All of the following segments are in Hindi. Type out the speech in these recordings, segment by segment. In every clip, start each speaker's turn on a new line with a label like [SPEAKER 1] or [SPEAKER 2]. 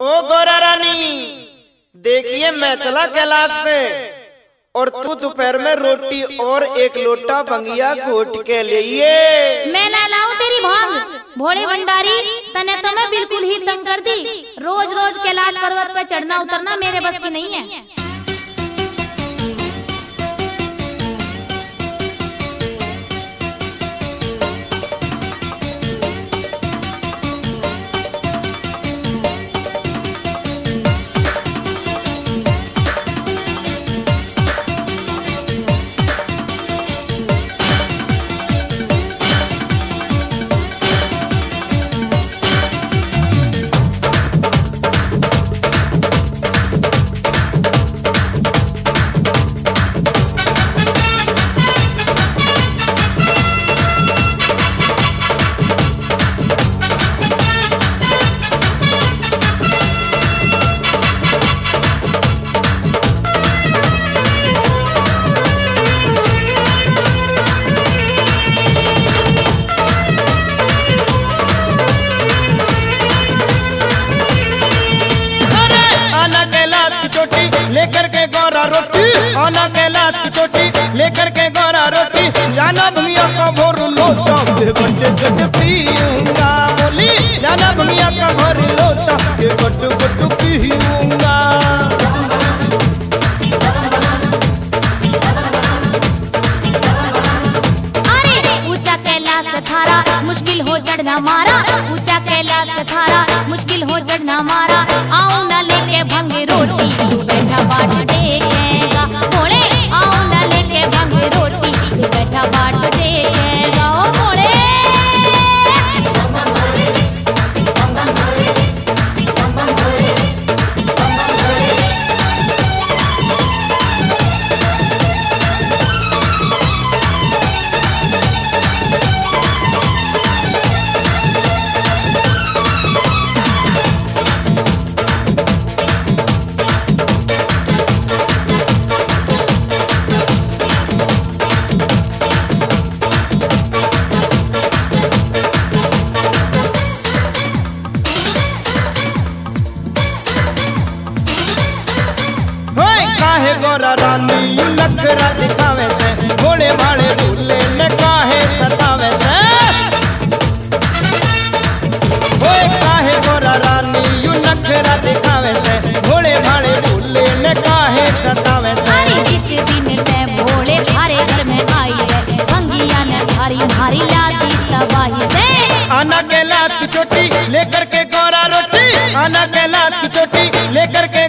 [SPEAKER 1] ओ गोरा रानी, देखिए मैं चला कैलाश पे, और तू दोपहर में रोटी और एक लोटा बंगिया घोट के लिए।
[SPEAKER 2] मैं ना लाऊं तेरी भाँग। भोले भंडारी, तने तो मैं बिल्कुल ही तंग कर दी। रोज रोज कैलाश पर्वत पर चढ़ना उतरना मेरे बस की नहीं है।
[SPEAKER 1] लेकर के गौरा रोटी। आना कैलाश की चोटी लेकर के गौरा रोटी। जाना भैया का भोर लोटा के बच्चे गट पीऊँगा। बोली, जाना भैया का भोर लोटा के गट गट पीऊँगा।
[SPEAKER 2] अरे ऊँचा कैलाश थारा मुश्किल हो चढ़ना मारा। ऊँचा कैलाश थारा मुश्किल हो चढ़ना
[SPEAKER 1] काहे गोरा रानी? नखरा दिखावे से। घोड़े भाड़े दूल्हे ने काहे सतावे से? होए काहे गोरा रानी? यू नखरा दिखावे से। घोड़े भाड़े दूल्हे ने काहे सतावे से?
[SPEAKER 2] अरे जिस दिन मैं भोले थारे घर में आई है भंगिया ने थारी भारी लाती तबाही से।
[SPEAKER 1] आना कैलाश की चोटी लेकर के गोरा रोटी। आना कैलाश की चोटी लेकर के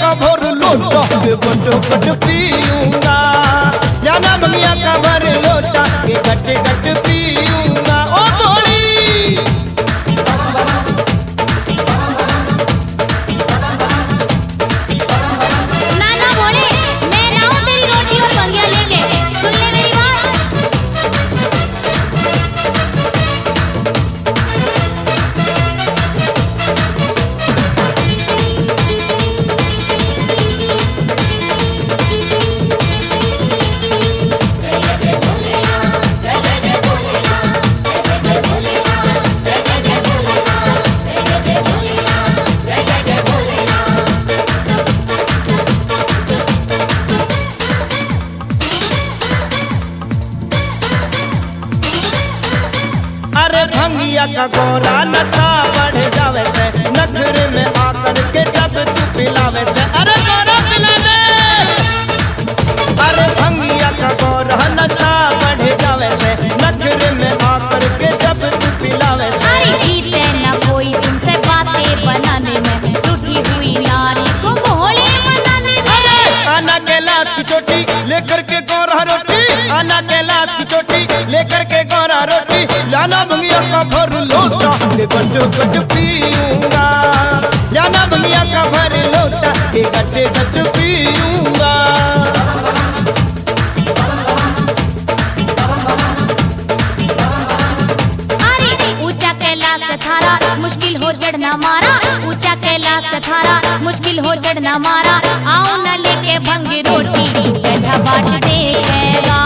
[SPEAKER 1] का भोर लोट। के बचो कट पीऊँगा। जाना भंगिया का भर लोटा। अरे भंगिया का गोला नशा बढ़ जावे से। नखरे में आकर के जब तू पिलावे से। अरे गोरा पिला दे अरे भंगिया का गोरा नशा बढ़ जावे से। नखरे में आकर के जब तू पिलावे से।
[SPEAKER 2] अरे जीते न कोई तुमसे बातें बनाने में। टूटी हुई नारी को भोले बनाने में।
[SPEAKER 1] आना कैलाश की चोटी लेकर के गोरा रोटी जाना भंगिया का भर लोटा के गट गट पीऊँगा। जाना भंगिया का भर लोटा के गट गट पीऊँगा।
[SPEAKER 2] अरे, ऊँचा कैलाश थारा मुश्किल हो चढ़ना मारा। ऊँचा कैलाश थारा मुश्किल हो चढ़ना मारा। आओ न लेके भंग रोटी बैठा बाट देखेगा